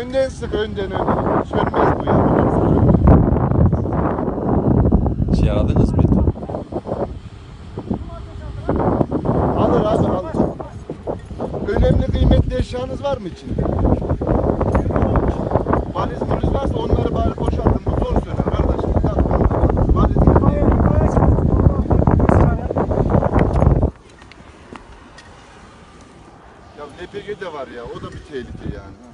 Önden sık önden önden. Sönmez bu ya. Şey yaradınız mı? Alır abi alır. Önemli kıymetli eşyanız var mı içinde? Valiz muliz varsa onları bari boşaltın. Bu zor söner kardeşim. Valiz Ya LPG de var ya. O da bir tehlike yani.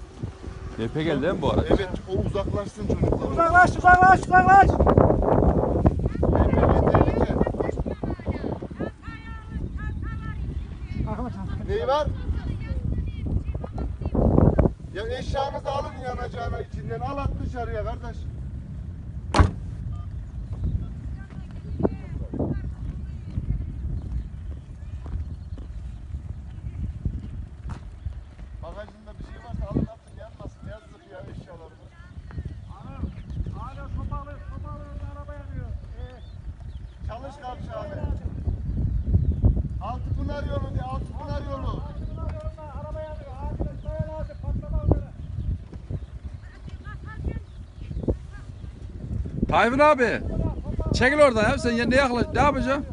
Tepe geldi değil mi bu arada? Evet o uzaklaşsın çocuklar. Uzaklaş uzaklaş uzaklaş. Neyi var? Ya eşyanızı alın yanacağına içinden. Al at dışarıya kardeş. Kavşağını. Altıpınar yolu diye Altıpınar yolu. dayan ağacı patlama böyle. Tayfun abi. Çekil oradan ya sen ne yaklaş ne yapacaksın?